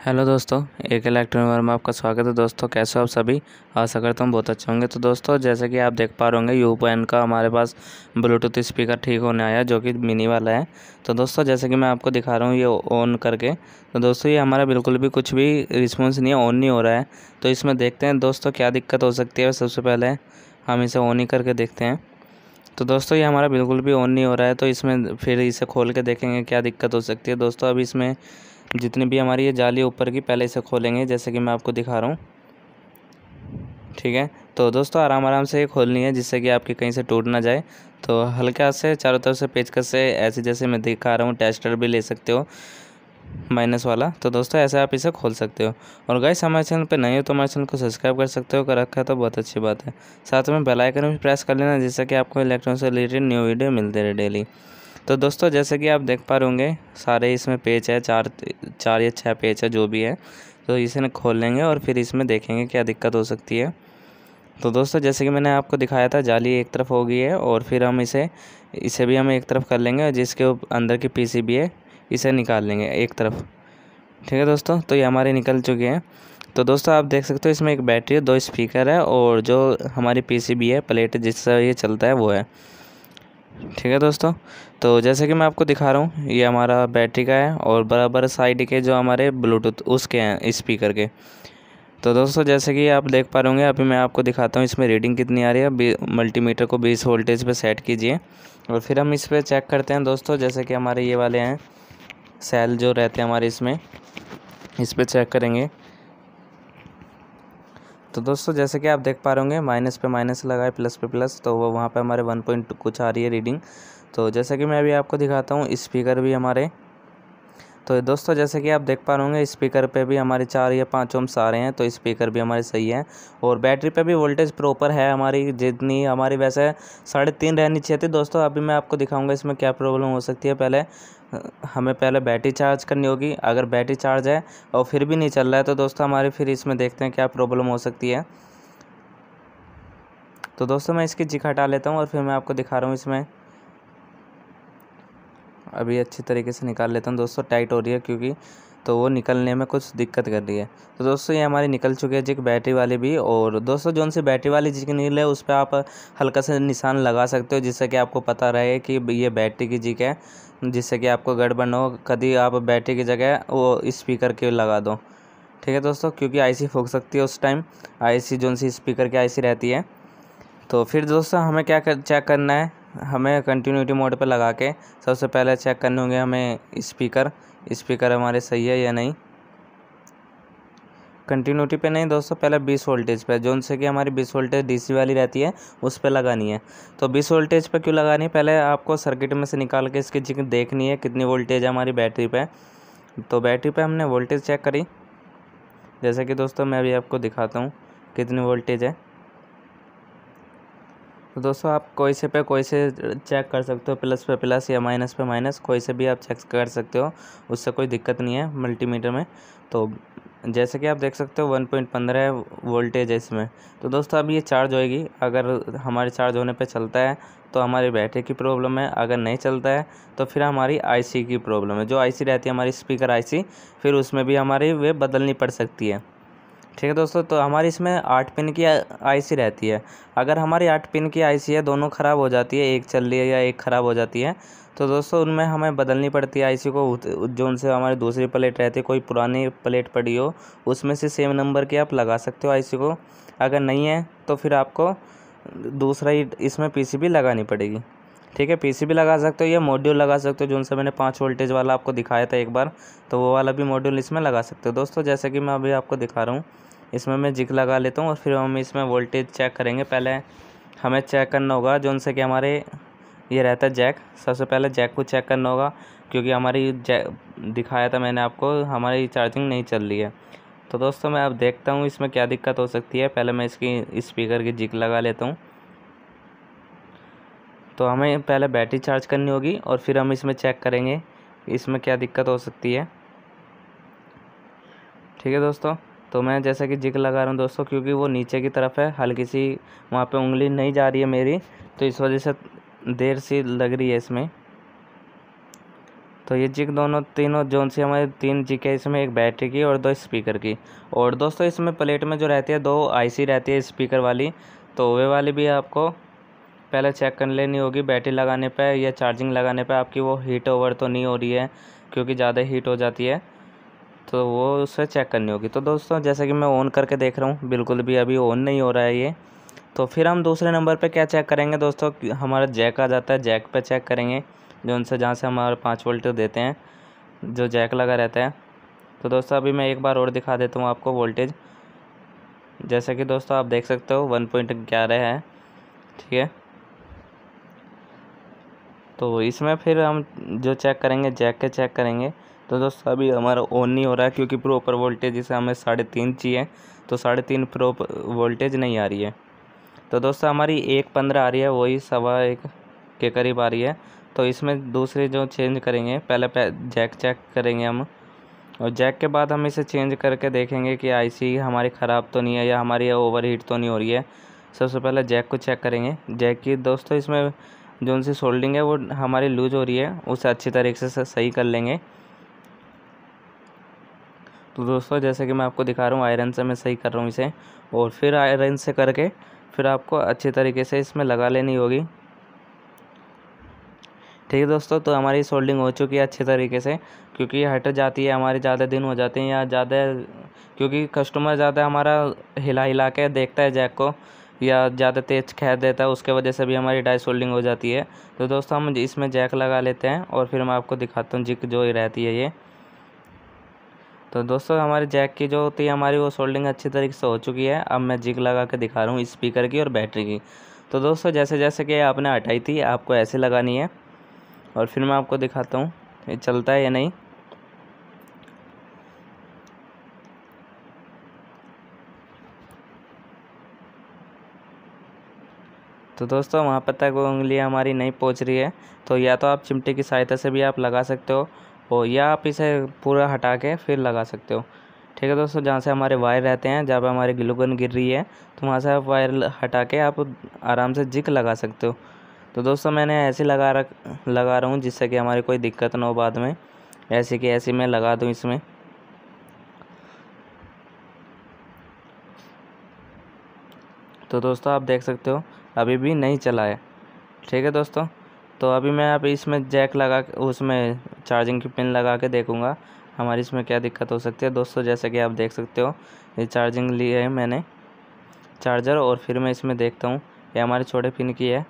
Hello दोस्तों, एक electronic में आपका स्वागत है। दोस्तों, कैसे हो आप सभी? आशा करता हूँ बहुत अच्छे होंगे। तो दोस्तों, जैसे कि आप देख पा रहे होंगे यू पेन का हमारे पास ब्लूटूथ स्पीकर ठीक होने आया जो कि मिनी वाला है। तो दोस्तों, जैसे कि मैं आपको दिखा रहा हूँ, ये ऑन करके। तो दोस्तों, ये हमारा बिल्कुल भी कुछ भी रिस्पॉन्स नहीं है ऑन नहीं हो रहा है। तो इसमें देखते हैं, दोस्तों, क्या दिक्कत हो सकती है। सबसे पहले हम इसे ऑन ही करके देखते हैं। तो दोस्तों, ये हमारा बिल्कुल भी ऑन नहीं हो रहा है। तो इसमें फिर इसे खोल के देखेंगे, क्या दिक्कत हो सकती है। दोस्तों, अब इसमें जितनी भी हमारी ये जाली ऊपर की, पहले इसे खोलेंगे, जैसे कि मैं आपको दिखा रहा हूँ। ठीक है? तो दोस्तों, आराम आराम से ये खोलनी है, जिससे कि आपकी कहीं से टूट ना जाए। तो हल्का से, चारों तरफ़ से पेचकस से, ऐसे जैसे मैं दिखा रहा हूँ, टेस्टर भी ले सकते हो, माइनस वाला। तो दोस्तों, ऐसे आप इसे खोल सकते हो। और गाइस, हमारे चैनल पे नहीं हो तो हमारे चैनल को सब्सक्राइब कर सकते हो कर रखा है तो बहुत अच्छी बात है। साथ में बेल आइकन भी प्रेस कर लेना, जिससे कि आपको इलेक्ट्रॉनिक से रिलेटेड न्यू वीडियो मिलते रहे डेली। तो दोस्तों, जैसे कि आप देख पा रहे होंगे, सारे इसमें पेज है, चार चार या छः पेज है जो भी है। तो इसे खोल लेंगे और फिर इसमें देखेंगे क्या दिक्कत हो सकती है। तो दोस्तों, जैसे कि मैंने आपको दिखाया था, जाली एक तरफ़ हो गई है और फिर हम इसे इसे भी हम एक तरफ़ कर लेंगे जिसके अंदर की पीसीबी है, इसे निकाल लेंगे एक तरफ़। ठीक है दोस्तों तो ये हमारे निकल चुके हैं। तो दोस्तों, आप देख सकते हो, इसमें एक बैटरी है, दो स्पीकर है और जो हमारी पीसीबी है, प्लेट जिससे ये चलता है, वो है। ठीक है दोस्तों तो जैसे कि मैं आपको दिखा रहा हूँ, ये हमारा बैटरी का है और बराबर साइड के जो हमारे ब्लूटूथ उसके हैं, स्पीकर के। तो दोस्तों, जैसे कि आप देख पा रहे होंगे, अभी मैं आपको दिखाता हूँ इसमें रीडिंग कितनी आ रही है। मल्टीमीटर को बीस वोल्टेज पे सेट कीजिए। और फिर हम इस पर चेक करते हैं दोस्तों, जैसे कि हमारे ये वाले हैं, सेल जो रहते हैं हमारे इसमें, इस पर चेक करेंगे। तो दोस्तों, जैसे कि आप देख पा रहे होंगे, माइनस पे माइनस लगाए प्लस पे प्लस तो वो वहाँ पे हमारे वन पॉइंट कुछ आ रही है रीडिंग। तो जैसे कि मैं अभी आपको दिखाता हूँ स्पीकर भी हमारे तो दोस्तों, जैसे कि आप देख पा रहे होंगे, स्पीकर पे भी हमारे चार या पाँच ओम्स आ रहे हैं तो स्पीकर भी हमारे सही है। और बैटरी पे भी वोल्टेज प्रॉपर है हमारी, जितनी हमारी वैसे साढ़े तीन रहनी चाहिए थी। दोस्तों, अभी मैं आपको दिखाऊँगा इसमें क्या प्रॉब्लम हो सकती है। पहले, हमें पहले बैटरी चार्ज करनी होगी। अगर बैटरी चार्ज है और फिर भी नहीं चल रहा है तो दोस्तों, हमारे फिर इसमें देखते हैं क्या प्रॉब्लम हो सकती है। तो दोस्तों, मैं इसकी जिक हटा लेता हूँ और फिर मैं आपको दिखा रहा हूँ इसमें। अभी अच्छी तरीके से निकाल लेता हूँ। दोस्तों टाइट हो रही है क्योंकि तो वो निकलने में कुछ दिक्कत कर रही है। तो दोस्तों ये हमारी निकल चुकी है जिक बैटरी वाली भी और दोस्तों जो सी बैटरी वाली जिक निकल है उस पर आप हल्का सा निशान लगा सकते हो जिससे कि आपको पता रहे कि ये बैटरी की जिक है जिससे कि आपको गड़बड़ हो। कभी आप बैटरी की जगह वो स्पीकर के लगा दो। ठीक है दोस्तों क्योंकि आईसी फूक सकती है उस टाइम। आईसी जो सी स्पीकर की आईसी रहती है। तो फिर दोस्तों हमें क्या कर, चेक करना है? हमें कंटिन्यूटी मोड पर लगा के सबसे पहले चेक करने होंगे हमें स्पीकर स्पीकर हमारे सही है या नहीं। कंटिन्यूटी पे नहीं दोस्तों, पहले बीस वोल्टेज पे, जो उनसे कि हमारी बीस वोल्टेज डीसी वाली रहती है, उस पर लगानी है। तो बीस वोल्टेज पे क्यों लगानी है? पहले आपको सर्किट में से निकाल के इसकी देखनी है कितनी वोल्टेज है हमारी बैटरी पे। तो बैटरी पे हमने वोल्टेज चेक करी। जैसे कि दोस्तों मैं अभी आपको दिखाता हूँ कितनी वोल्टेज है। तो दोस्तों, आप कोई से पे कोई से चेक कर सकते हो, प्लस पे प्लस या माइनस पे माइनस, कोई से भी आप चेक कर सकते हो, उससे कोई दिक्कत नहीं है मल्टीमीटर में। तो जैसे कि आप देख सकते हो, वन पॉइंट पंद्रह वोल्टेज है इसमें। तो दोस्तों, अब ये चार्ज होएगी। अगर हमारे चार्ज होने पे चलता है तो हमारी बैटरी की प्रॉब्लम है। अगर नहीं चलता है तो फिर हमारी आईसी की प्रॉब्लम है। जो आईसी रहती है, हमारी स्पीकर आईसी, फिर उसमें भी हमारी वे बदलनी पड़ सकती है। ठीक है दोस्तों तो हमारी इसमें आठ पिन की आईसी रहती है। अगर हमारी आठ पिन की आईसी है, दोनों ख़राब हो जाती है, एक चल रही है या एक ख़राब हो जाती है तो दोस्तों उनमें हमें बदलनी पड़ती है आईसी को। जो उनसे हमारी दूसरी प्लेट रहती है, कोई पुरानी प्लेट पड़ी हो, उसमें से सेम नंबर की आप लगा सकते हो आईसी को। अगर नहीं है तो फिर आपको दूसरा ही इसमें पीसीबी लगानी पड़ेगी। ठीक है पीसीबी लगा सकते हो या मॉड्यूल लगा सकते हो, जो उनसे मैंने पाँच वोल्टेज वाला आपको दिखाया था एक बार तो वो वाला भी मॉड्यूल इसमें लगा सकते हो। दोस्तों, जैसे कि मैं अभी आपको दिखा रहा हूँ, इसमें मैं जिक लगा लेता हूँ और फिर हम इसमें वोल्टेज चेक करेंगे। पहले हमें चेक करना होगा, जो उनसे कि हमारे, ये रहता है जैक सबसे पहले जैक को चेक करना होगा, क्योंकि हमारी दिखाया था मैंने आपको, हमारी चार्जिंग नहीं चल रही है। तो दोस्तों, मैं अब देखता हूँ इसमें क्या दिक्कत हो सकती है। पहले मैं इसकी स्पीकर की जिक लगा लेता हूँ। तो हमें पहले बैटरी चार्ज करनी होगी और फिर हम इसमें चेक करेंगे इसमें क्या दिक्कत हो सकती है। ठीक है दोस्तों तो मैं जैसा कि जिक लगा रहा हूँ दोस्तों, क्योंकि वो नीचे की तरफ़ है हल्की सी वहाँ पे उंगली नहीं जा रही है मेरी तो इस वजह से देर सी लग रही है इसमें। तो ये जिक दोनों तीनों जोन सी हमारे तीन जिक है, इसमें एक बैटरी की और दो स्पीकर की। और दोस्तों, इसमें प्लेट में जो रहती है, दो आईसी रहती है स्पीकर वाली तो वे वाली भी आपको पहले चेक कर लेनी होगी बैटरी लगाने पर या चार्जिंग लगाने पर आपकी वो हीट ओवर तो नहीं हो रही है, क्योंकि ज़्यादा हीट हो जाती है तो वो उसे चेक करनी होगी। तो दोस्तों, जैसे कि मैं ऑन करके देख रहा हूँ, बिल्कुल भी अभी ऑन नहीं हो रहा है ये। तो फिर हम दूसरे नंबर पे क्या चेक करेंगे दोस्तों? हमारा जैक आ जाता है जैक पे चेक करेंगे, जो उनसे जहाँ से हमारे पाँच वोल्ट देते हैं, जो जैक लगा रहता है। तो दोस्तों, अभी मैं एक बार और दिखा देता हूँ आपको वोल्टेज जैसे कि दोस्तों, आप देख सकते हो वन पॉइंट ग्यारह है, ठीक है? तो इसमें फिर हम जो चेक करेंगे जैक के चेक करेंगे। तो दोस्तों, अभी हमारा ऑन नहीं हो रहा है क्योंकि प्रॉपर वोल्टेज इसे हमें साढ़े तीन चाहिए। तो साढ़े तीन प्रो वोल्टेज नहीं आ रही है। तो दोस्तों, हमारी एक पंद्रह आ रही है, वही सवा एक के करीब आ रही है। तो इसमें दूसरे जो चेंज करेंगे, पहले जैक चेक करेंगे हम। और जैक के बाद हम इसे चेंज करके देखेंगे कि आईसी हमारी ख़राब तो नहीं है या हमारी ओवर हीट तो नहीं हो रही है। सबसे पहले जैक को चेक करेंगे। जैक की दोस्तों, इसमें जो उनसी सोल्डिंग है, वो हमारी लूज हो रही है, उसे अच्छी तरीके से सही कर लेंगे। तो दोस्तों, जैसे कि मैं आपको दिखा रहा हूँ, आयरन से मैं सही कर रहा हूँ इसे, और फिर आयरन से करके फिर आपको अच्छी तरीके से इसमें लगा लेनी होगी। ठीक है दोस्तों तो हमारी सोल्डिंग हो चुकी है अच्छे तरीके से, क्योंकि हट जाती है, हमारे ज़्यादा दिन हो जाते हैं या ज़्यादा, क्योंकि कस्टमर ज़्यादा हमारा हिला हिला के देखता है जैक को या ज़्यादा तेज़ खैर देता है, उसके वजह से भी हमारी डाइस सोल्डिंग हो जाती है। तो दोस्तों, हम इसमें जैक लगा लेते हैं और फिर मैं आपको दिखाता हूँ जिक जो ही रहती है ये। तो दोस्तों, हमारे जैक की जो होती है, हमारी वो सोल्डिंग अच्छी तरीके से हो चुकी है। अब मैं जिक लगा के दिखा रहा हूँ स्पीकर की और बैटरी की। तो दोस्तों, जैसे जैसे कि आपने हटाई थी, आपको ऐसे लगानी है। और फिर मैं आपको दिखाता हूँ, ये चलता है या नहीं। तो दोस्तों, वहाँ पर तक वो उंगली हमारी नहीं पहुँच रही है। तो या तो आप चिमटे की सहायता से भी आप लगा सकते हो, और या आप इसे पूरा हटा के फिर लगा सकते हो। ठीक है दोस्तों, जहाँ से हमारे वायर रहते हैं, जहाँ पर हमारी ग्लूगन गिर रही है तो वहाँ से आप वायर हटा के आप आराम से जिक लगा सकते हो। तो दोस्तों, मैंने ऐसे लगा रख, लगा रहा हूँ जिससे कि हमारी कोई दिक्कत ना हो बाद में। ऐसे कि ऐसे मैं लगा दूँ इसमें। तो दोस्तों, आप देख सकते हो अभी भी नहीं चला है। ठीक है दोस्तों तो अभी मैं अभी इसमें जैक लगा उसमें चार्जिंग की पिन लगा के देखूँगा। हमारी इसमें क्या दिक्कत हो सकती है? दोस्तों, जैसे कि आप देख सकते हो, ये चार्जिंग ली है मैंने चार्जर और फिर मैं इसमें देखता हूँ। ये हमारे छोटे पिन की है।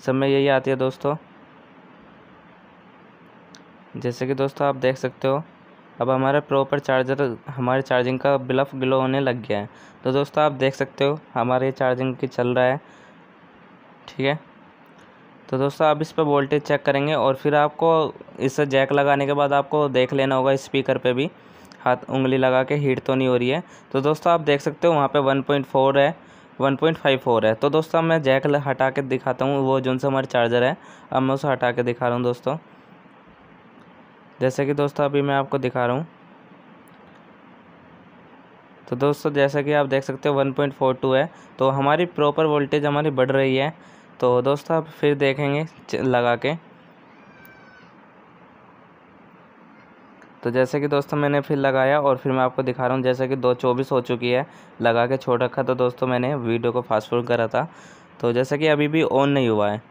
सब में यही आती है दोस्तों। जैसे कि दोस्तों, आप देख सकते हो, अब हमारा प्रॉपर चार्जर हमारे चार्जिंग का बिलफ ग्लो होने लग गया है। तो दोस्तों, आप देख सकते हो, हमारे चार्जिंग की चल रहा है। ठीक है? तो दोस्तों, आप इस पर वोल्टेज चेक करेंगे और फिर आपको इस जैक लगाने के बाद आपको देख लेना होगा स्पीकर पे भी। हाथ उंगली लगा के हीट तो नहीं हो रही है। तो दोस्तों, आप देख सकते हो वहाँ पे 1.4 है वन पॉइंट फाइव फोर है। तो दोस्तों, मैं जैक हटा के दिखाता हूँ। वो जो सा हमारा चार्जर है, अब मैं उसे हटा के दिखा रहा हूँ दोस्तों। जैसे कि दोस्तों, अभी मैं आपको दिखा रहा हूँ। तो दोस्तों, जैसा कि आप देख सकते हो वन पॉइंट फोर टू है। तो हमारी प्रॉपर वोल्टेज हमारी बढ़ रही है। तो दोस्तों आप फिर देखेंगे लगा के। तो जैसे कि दोस्तों मैंने फिर लगाया और फिर मैं आपको दिखा रहा हूँ, जैसे कि दो चौबीस हो चुकी है, लगा के छोड़ रखा तो दोस्तों मैंने वीडियो को फास्ट फॉरवर्ड करा था। तो जैसे कि अभी भी ऑन नहीं हुआ है।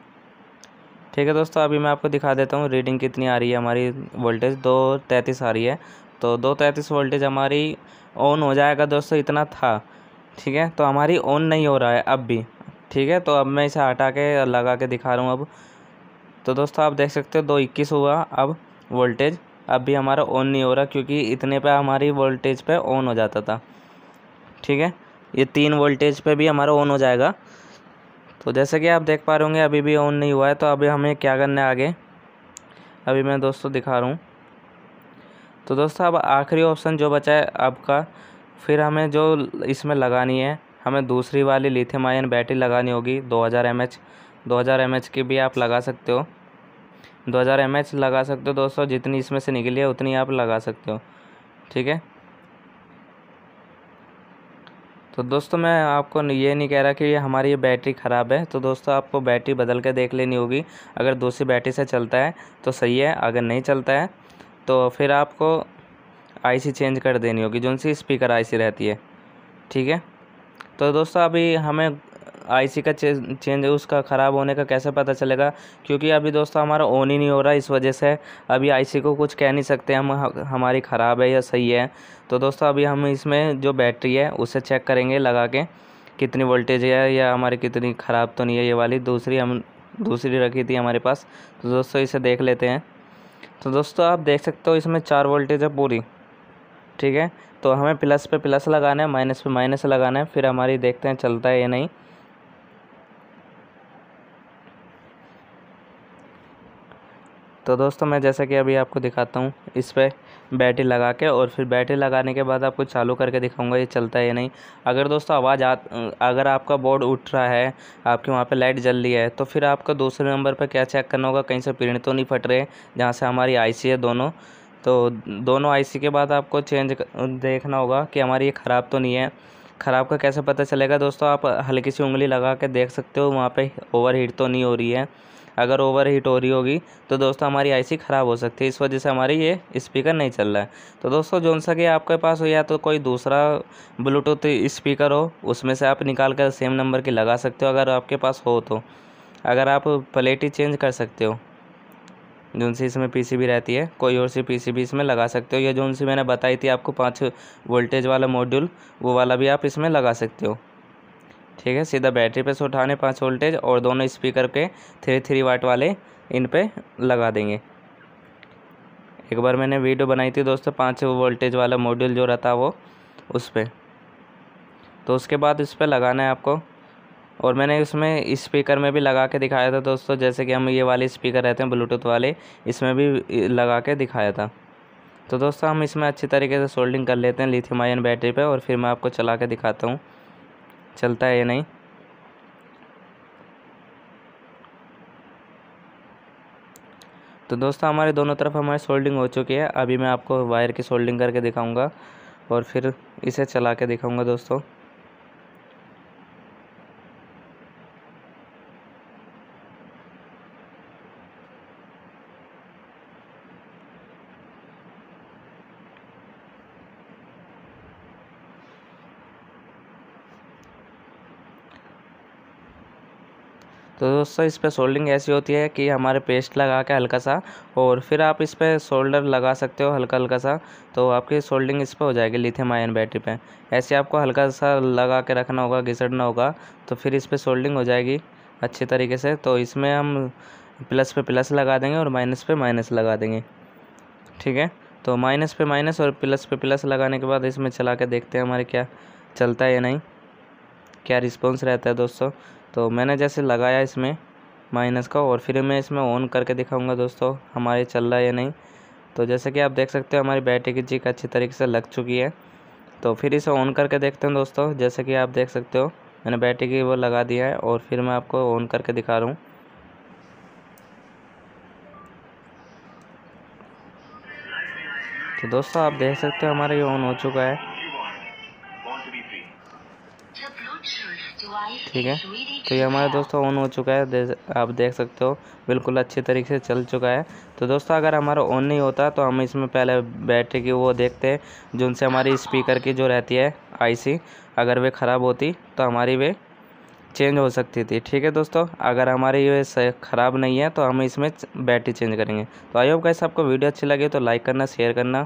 ठीक है दोस्तों, अभी मैं आपको दिखा देता हूँ रीडिंग कितनी आ रही है हमारी वोल्टेज दो तैंतीस आ रही है। तो दो तैंतीस वोल्टेज हमारी ऑन हो जाएगा दोस्तों, इतना था। ठीक है तो हमारी ऑन नहीं हो रहा है अब भी। ठीक है तो अब मैं इसे हटा के लगा के दिखा रहा हूँ अब। तो दोस्तों, आप देख सकते हो, दो इक्कीस हुआ अब वोल्टेज। अब भी हमारा ऑन नहीं हो रहा क्योंकि इतने पे हमारी वोल्टेज पे ऑन हो जाता था। ठीक है, ये तीन वोल्टेज पे भी हमारा ऑन हो जाएगा। तो जैसे कि आप देख पा रहे होंगे, अभी भी ऑन नहीं हुआ है तो अभी हमें क्या करना है आगे? अभी मैं दोस्तों दिखा रहा हूँ। तो दोस्तों, अब आखिरी ऑप्शन जो बचा है आपका, फिर हमें जो इसमें लगानी है हमें दूसरी वाली लिथियम आयन बैटरी लगानी होगी 2000 हज़ार एम एच दो हज़ार एम एच की भी आप लगा सकते हो। दो हज़ार एम लगा सकते हो दोस्तों, जितनी इसमें से निकली है उतनी आप लगा सकते हो। ठीक है? तो दोस्तों मैं आपको ये नहीं कह रहा कि ये हमारी ये बैटरी ख़राब है तो दोस्तों आपको बैटरी बदल के देख लेनी होगी। अगर दूसरी बैटरी से चलता है तो सही है, अगर नहीं चलता है तो फिर आपको आईसी चेंज कर देनी होगी, जो सी स्पीकर आईसी रहती है। ठीक है? तो दोस्तों अभी हमें आईसी का चेंज उसका ख़राब होने का कैसे पता चलेगा? क्योंकि अभी दोस्तों हमारा ऑन ही नहीं हो रहा इस वजह से। अभी आईसी को कुछ कह नहीं सकते हम हमारी ख़राब है या सही है। तो दोस्तों अभी हम इसमें जो बैटरी है, उसे चेक करेंगे लगा के, कितनी वोल्टेज है या हमारी कितनी ख़राब तो नहीं है ये वाली। दूसरी हम, दूसरी रखी थी हमारे पास। तो दोस्तों इसे देख लेते हैं। तो दोस्तों आप देख सकते हो इसमें चार वोल्टेज है पूरी। ठीक है? तो हमें प्लस पे प्लस लगाना है माइनस पे माइनस लगाना है, फिर हमारी देखते हैं चलता है या नहीं। तो दोस्तों, मैं जैसा कि अभी आपको दिखाता हूँ, इस पर बैटरी लगा के और फिर बैटरी लगाने के बाद आपको चालू करके दिखाऊँगा ये चलता है या नहीं। अगर दोस्तों आवाज़ आ, अगर आपका बोर्ड उठ रहा है, आपके वहाँ पे लाइट जल रही है तो फिर आपका दूसरे नंबर पर क्या चेक करना होगा? कहीं से प्रिंट तो नहीं फट रहे, जहाँ से हमारी आईसी है दोनों। तो दोनों आईसी के बाद आपको चेंज देखना होगा कि हमारी ये ख़राब तो नहीं है। ख़राब का कैसे पता चलेगा? दोस्तों, आप हल्की सी उंगली लगा के देख सकते हो, वहाँ पे ओवर हीट तो नहीं हो रही है। अगर ओवर हीट हो रही होगी तो दोस्तों हमारी आईसी ख़राब हो सकती है। इस वजह से हमारी ये स्पीकर नहीं चल रहा है। तो दोस्तों, जो सा कि आपके पास हो या तो कोई दूसरा ब्लूटूथ स्पीकर हो, उसमें से आप निकाल कर सेम नंबर की लगा सकते हो, अगर आपके पास हो तो। अगर आप प्लेट ही चेंज कर सकते हो। जो सी इसमें पीसीबी रहती है, कोई और सी पीसीबी इसमें लगा सकते हो, या जो सी मैंने बताई थी आपको पाँच वोल्टेज वाला मॉड्यूल वो वाला भी आप इसमें लगा सकते हो। ठीक है, सीधा बैटरी पे से उठाने पाँच वोल्टेज और दोनों स्पीकर के थ्री थ्री वाट वाले इन पे लगा देंगे। एक बार मैंने वीडियो बनाई थी दोस्तों, पाँच वोल्टेज वाला मॉड्यूल जो रहता वो उस पर तो उसके बाद इस पर लगाना है आपको। और मैंने इसमें स्पीकर में भी लगा के दिखाया था दोस्तों, जैसे कि हम ये वाले स्पीकर रहते हैं ब्लूटूथ वाले, इसमें भी लगा के दिखाया था। तो दोस्तों, हम इसमें अच्छी तरीके से सोल्डिंग कर लेते हैं लिथियम आयन बैटरी पे और फिर मैं आपको चला के दिखाता हूँ। चलता है या नहीं? तो दोस्तों, हमारे दोनों तरफ़ हमारी सोल्डिंग हो चुकी है। अभी मैं आपको वायर की सोल्डिंग करके दिखाऊँगा और फिर इसे चला के दिखाऊँगा दोस्तों। तो दोस्तों, इस पर सोल्डिंग ऐसी होती है कि हमारे पेस्ट लगा के हल्का सा, और फिर आप इस पर सोल्डर लगा सकते हो हल्का हल्का सा तो आपकी सोल्डिंग इस पर हो जाएगी लिथियम आयन बैटरी पे। ऐसे आपको हल्का सा लगा के रखना होगा घिसड़ना होगा तो फिर इस पर सोल्डिंग हो जाएगी अच्छे तरीके से। तो इसमें हम प्लस पे प्लस लगा देंगे और माइनस पे माइनस लगा देंगे। ठीक है? तो माइनस पे माइनस और प्लस पे प्लस लगाने के बाद इसमें चला के देखते हैं हमारे क्या चलता है या नहीं, क्या रिस्पॉन्स रहता है दोस्तों। तो मैंने जैसे लगाया इसमें माइनस का और फिर मैं इसमें ऑन करके दिखाऊँगा दोस्तों, हमारे चल रहा है या नहीं। तो जैसे कि आप देख सकते हो, हमारी बैटरी की चिक अच्छी तरीके से लग चुकी है। तो फिर इसे ऑन करके देखते हैं दोस्तों, जैसे कि आप देख सकते हो, मैंने बैटरी की वो लगा दिया है और फिर मैं आपको ऑन करके दिखा रहा हूँ। तो दोस्तों, आप देख सकते हो हमारा ये ऑन हो चुका है। ठीक है? तो ये हमारा दोस्तों ऑन हो चुका है। आप देख सकते हो, बिल्कुल अच्छी तरीके से चल चुका है। तो दोस्तों, अगर हमारा ऑन नहीं होता तो हम इसमें पहले बैटरी की वो देखते हैं जिनसे हमारी स्पीकर की जो रहती है आईसी अगर वे ख़राब होती तो हमारी वे चेंज हो सकती थी। ठीक है दोस्तों? अगर हमारी ये ख़राब नहीं है तो हम इसमें बैटरी चेंज करेंगे। तो आई होप कैसे आपको वीडियो अच्छी लगे तो लाइक करना शेयर करना।